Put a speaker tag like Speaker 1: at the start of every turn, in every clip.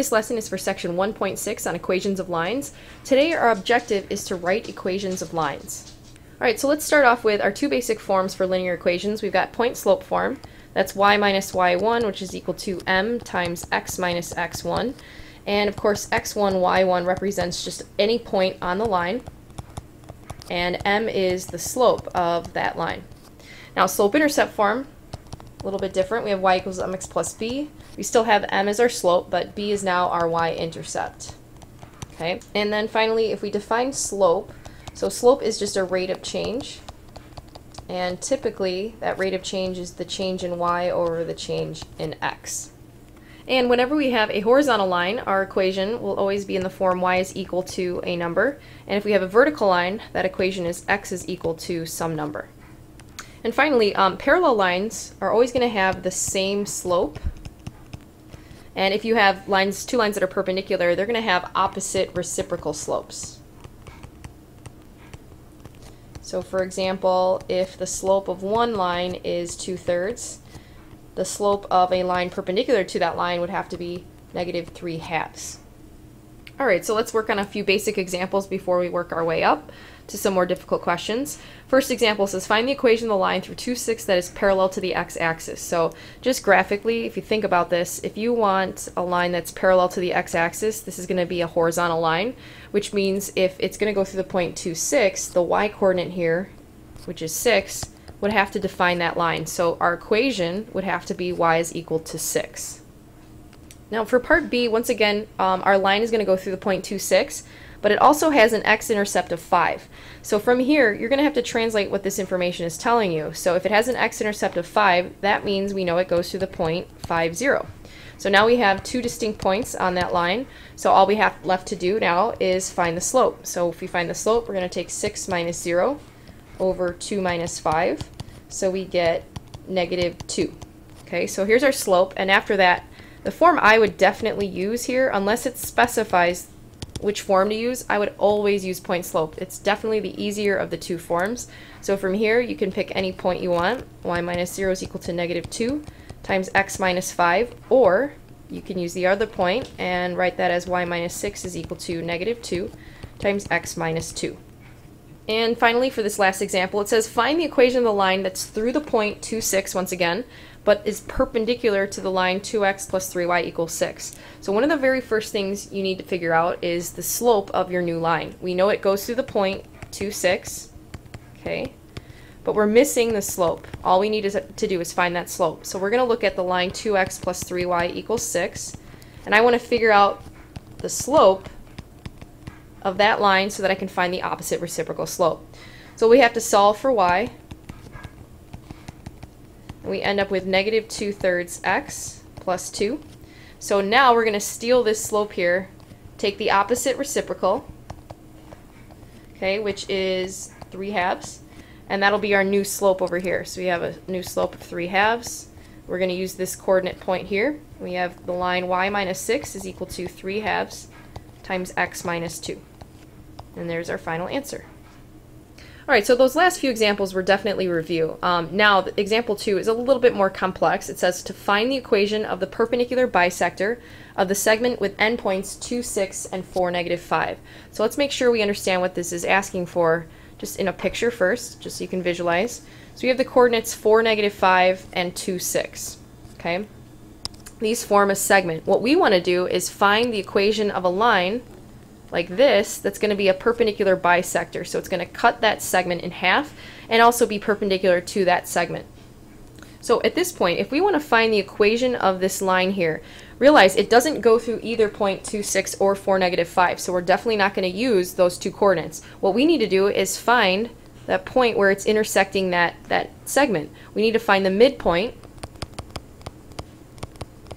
Speaker 1: This lesson is for section 1.6 on equations of lines. Today our objective is to write equations of lines. Alright, so let's start off with our two basic forms for linear equations. We've got point slope form. That's y minus y1, which is equal to m times x minus x1. And of course, x1, y1 represents just any point on the line. And m is the slope of that line. Now, slope-intercept form, a little bit different. We have y equals mx plus b. We still have m as our slope, but b is now our y-intercept. Okay, and then finally, if we define slope, so slope is just a rate of change. And typically, that rate of change is the change in y over the change in x. And whenever we have a horizontal line, our equation will always be in the form y is equal to a number. And if we have a vertical line, that equation is x is equal to some number. And finally, um, parallel lines are always going to have the same slope. And if you have lines, two lines that are perpendicular, they're going to have opposite reciprocal slopes. So for example, if the slope of one line is 2 thirds, the slope of a line perpendicular to that line would have to be negative 3 halves. Alright, so let's work on a few basic examples before we work our way up to some more difficult questions. First example says find the equation of the line through 2, 6 that is parallel to the x-axis. So just graphically, if you think about this, if you want a line that's parallel to the x-axis, this is going to be a horizontal line, which means if it's going to go through the point 2, 6, the y-coordinate here, which is 6, would have to define that line. So our equation would have to be y is equal to 6. Now for part B, once again, um, our line is going to go through the point 2, 6 but it also has an x-intercept of 5. So from here, you're going to have to translate what this information is telling you. So if it has an x-intercept of 5, that means we know it goes to the point 5, 0. So now we have two distinct points on that line. So all we have left to do now is find the slope. So if we find the slope, we're going to take 6 minus 0 over 2 minus 5. So we get negative 2. Okay, so here's our slope. And after that, the form I would definitely use here, unless it specifies which form to use, I would always use point slope. It's definitely the easier of the two forms. So from here, you can pick any point you want. y minus 0 is equal to negative 2 times x minus 5, or you can use the other point and write that as y minus 6 is equal to negative 2 times x minus 2. And finally, for this last example, it says find the equation of the line that's through the point 2, 6 once again, but is perpendicular to the line 2x plus 3y equals 6. So one of the very first things you need to figure out is the slope of your new line. We know it goes through the point 2, 6, okay, but we're missing the slope. All we need is, to do is find that slope. So we're going to look at the line 2x plus 3y equals 6, and I want to figure out the slope of that line so that I can find the opposite reciprocal slope. So we have to solve for y, we end up with negative 2 thirds x plus 2. So now we're going to steal this slope here, take the opposite reciprocal, okay, which is 3 halves, and that'll be our new slope over here. So we have a new slope of 3 halves. We're going to use this coordinate point here. We have the line y minus 6 is equal to 3 halves times x minus 2. And there's our final answer. All right, so those last few examples were definitely review. Um, now, example two is a little bit more complex. It says to find the equation of the perpendicular bisector of the segment with endpoints 2, 6, and 4, negative 5. So let's make sure we understand what this is asking for just in a picture first, just so you can visualize. So we have the coordinates 4, negative 5, and 2, 6. Okay? These form a segment. What we want to do is find the equation of a line like this, that's going to be a perpendicular bisector. So it's going to cut that segment in half and also be perpendicular to that segment. So at this point, if we want to find the equation of this line here, realize it doesn't go through either point 2, 6 or 4, negative 5. So we're definitely not going to use those two coordinates. What we need to do is find that point where it's intersecting that, that segment. We need to find the midpoint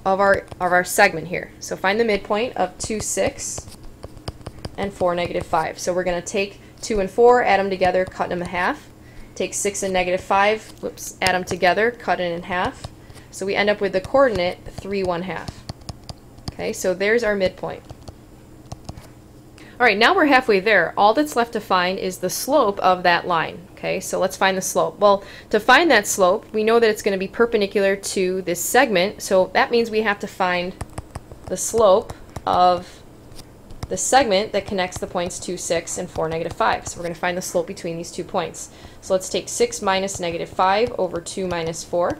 Speaker 1: of our, of our segment here. So find the midpoint of 2, 6 and 4, negative 5. So we're going to take 2 and 4, add them together, cut them in half. Take 6 and negative 5, whoops, add them together, cut it in half. So we end up with the coordinate 3, 1 half. Okay, so there's our midpoint. All right, now we're halfway there. All that's left to find is the slope of that line. Okay, so let's find the slope. Well, to find that slope, we know that it's going to be perpendicular to this segment, so that means we have to find the slope of the segment that connects the points 2, 6, and 4, negative 5. So we're going to find the slope between these two points. So let's take 6 minus negative 5 over 2 minus 4.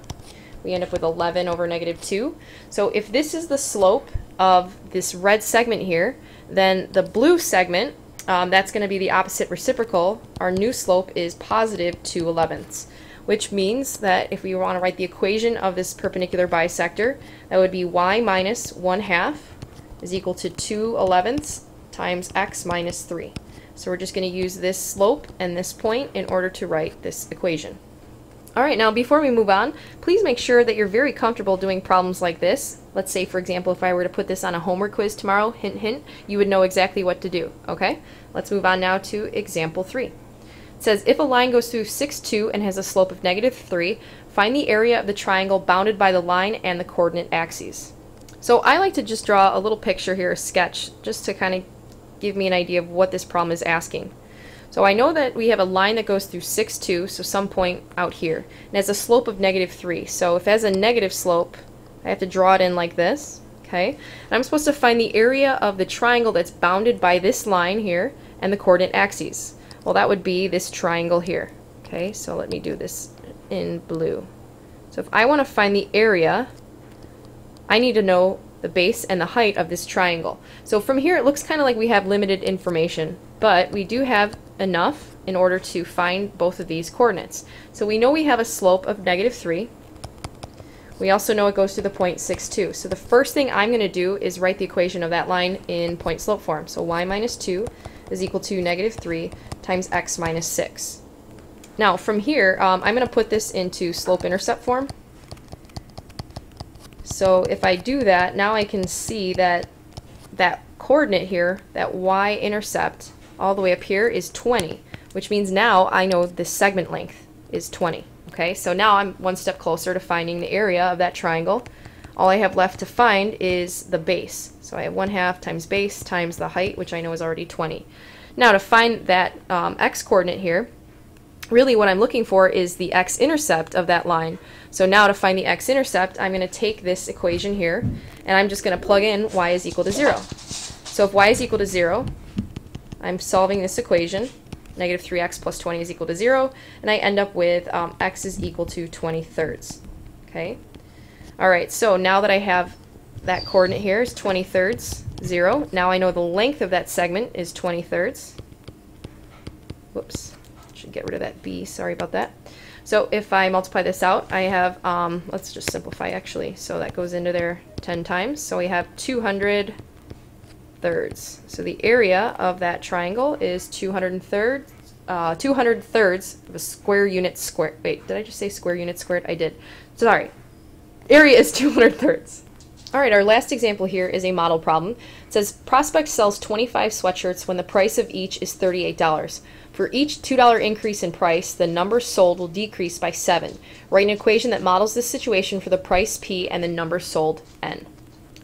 Speaker 1: We end up with 11 over negative 2. So if this is the slope of this red segment here, then the blue segment, um, that's going to be the opposite reciprocal. Our new slope is positive 2 elevenths, which means that if we want to write the equation of this perpendicular bisector, that would be y minus 1 half is equal to 2 elevenths times x minus 3. So we're just going to use this slope and this point in order to write this equation. Alright, now before we move on, please make sure that you're very comfortable doing problems like this. Let's say, for example, if I were to put this on a homework quiz tomorrow, hint hint, you would know exactly what to do, okay? Let's move on now to example 3. It says, if a line goes through 6, 2 and has a slope of negative 3, find the area of the triangle bounded by the line and the coordinate axes. So I like to just draw a little picture here, a sketch, just to kind of give me an idea of what this problem is asking. So I know that we have a line that goes through 6, 2, so some point out here, and has a slope of negative 3. So if it has a negative slope, I have to draw it in like this, okay? And I'm supposed to find the area of the triangle that's bounded by this line here and the coordinate axes. Well, that would be this triangle here, okay? So let me do this in blue. So if I want to find the area I need to know the base and the height of this triangle. So from here it looks kind of like we have limited information, but we do have enough in order to find both of these coordinates. So we know we have a slope of negative 3. We also know it goes to the point 6, 2. So the first thing I'm going to do is write the equation of that line in point slope form. So y minus 2 is equal to negative 3 times x minus 6. Now from here, um, I'm going to put this into slope-intercept form. So if I do that, now I can see that that coordinate here, that y-intercept, all the way up here is 20, which means now I know the segment length is 20. Okay, so now I'm one step closer to finding the area of that triangle. All I have left to find is the base. So I have 1 half times base times the height, which I know is already 20. Now to find that um, x-coordinate here, really what I'm looking for is the x-intercept of that line. So now to find the x-intercept, I'm going to take this equation here, and I'm just going to plug in y is equal to 0. So if y is equal to 0, I'm solving this equation. Negative 3x plus 20 is equal to 0, and I end up with um, x is equal to 20 thirds. Okay. All right, so now that I have that coordinate here is 20 thirds, 0. Now I know the length of that segment is 20 thirds. Whoops should get rid of that b, sorry about that. So if I multiply this out, I have, um, let's just simplify actually, so that goes into there 10 times. So we have 200 thirds. So the area of that triangle is 200 thirds, uh, 200 thirds of a square unit square. Wait, did I just say square unit squared? I did. Sorry. Area is 200 thirds. All right, our last example here is a model problem. It says Prospect sells 25 sweatshirts when the price of each is $38. For each $2 increase in price, the number sold will decrease by 7. Write an equation that models this situation for the price P and the number sold N.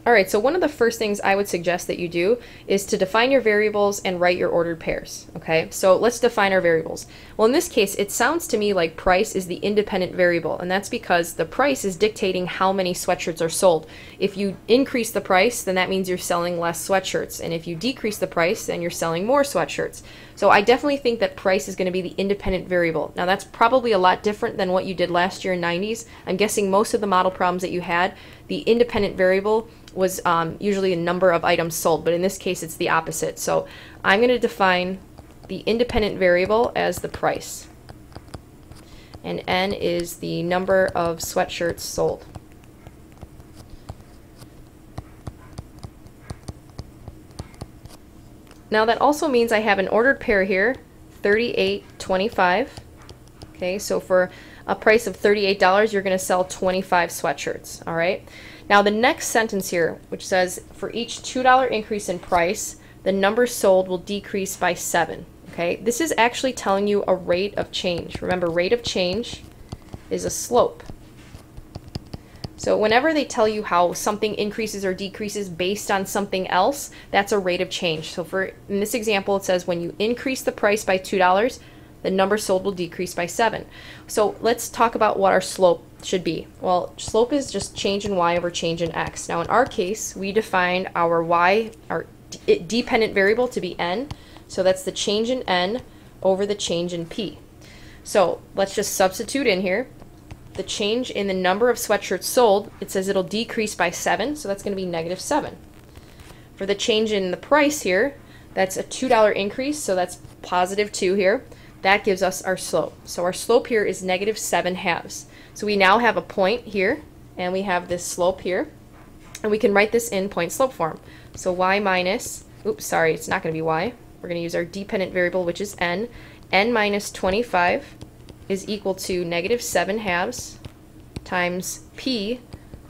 Speaker 1: Alright, so one of the first things I would suggest that you do is to define your variables and write your ordered pairs. Okay, so let's define our variables. Well, in this case, it sounds to me like price is the independent variable, and that's because the price is dictating how many sweatshirts are sold. If you increase the price, then that means you're selling less sweatshirts, and if you decrease the price, then you're selling more sweatshirts. So I definitely think that price is going to be the independent variable. Now that's probably a lot different than what you did last year in 90s. I'm guessing most of the model problems that you had, the independent variable was um, usually a number of items sold, but in this case it's the opposite. So I'm going to define the independent variable as the price. And N is the number of sweatshirts sold. Now that also means I have an ordered pair here, 38.25. Okay, so for a price of $38, you're going to sell 25 sweatshirts, all right? Now the next sentence here, which says for each $2 increase in price, the number sold will decrease by 7. Okay, this is actually telling you a rate of change. Remember, rate of change is a slope. So whenever they tell you how something increases or decreases based on something else, that's a rate of change. So for in this example, it says when you increase the price by $2, the number sold will decrease by 7. So let's talk about what our slope should be. Well, slope is just change in y over change in x. Now in our case, we defined our y, our dependent variable to be n. So that's the change in n over the change in p. So let's just substitute in here the change in the number of sweatshirts sold. It says it'll decrease by 7, so that's going to be negative 7. For the change in the price here, that's a $2 increase, so that's positive 2 here. That gives us our slope. So our slope here is negative 7 halves. So we now have a point here, and we have this slope here. And we can write this in point slope form. So y minus, oops, sorry, it's not going to be y. We're going to use our dependent variable, which is n. n minus 25 is equal to negative 7 halves times p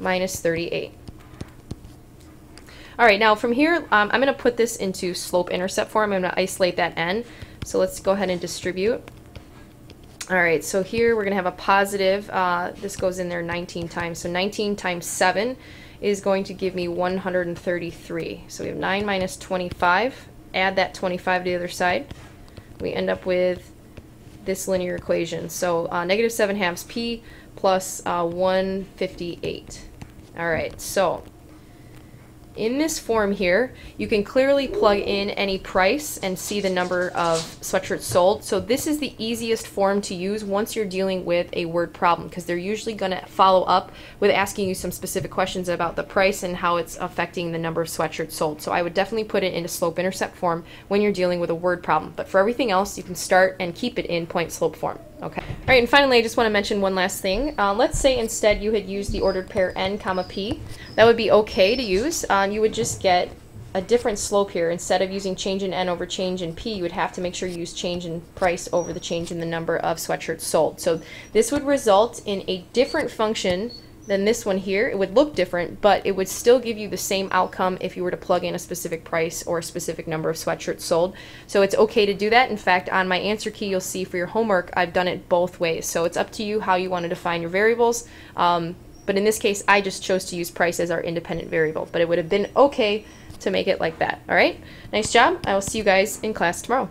Speaker 1: minus 38. All right, now from here, um, I'm going to put this into slope-intercept form. I'm going to isolate that n. So let's go ahead and distribute. All right, so here we're going to have a positive. Uh, this goes in there 19 times. So 19 times 7 is going to give me 133. So we have 9 minus 25. Add that 25 to the other side. We end up with this linear equation. So uh, negative 7 halves p plus, uh, 158. All right, so in this form here, you can clearly plug in any price and see the number of sweatshirts sold. So this is the easiest form to use once you're dealing with a word problem because they're usually going to follow up with asking you some specific questions about the price and how it's affecting the number of sweatshirts sold. So I would definitely put it into slope-intercept form when you're dealing with a word problem. But for everything else, you can start and keep it in point-slope form. Okay. All right, and finally, I just want to mention one last thing. Uh, let's say instead you had used the ordered pair n comma p. That would be okay to use. Uh, you would just get a different slope here. Instead of using change in n over change in p, you would have to make sure you use change in price over the change in the number of sweatshirts sold. So this would result in a different function than this one here. It would look different, but it would still give you the same outcome if you were to plug in a specific price or a specific number of sweatshirts sold. So it's okay to do that. In fact, on my answer key, you'll see for your homework, I've done it both ways. So it's up to you how you want to define your variables. Um, but in this case, I just chose to use price as our independent variable, but it would have been okay to make it like that. All right, nice job. I will see you guys in class tomorrow.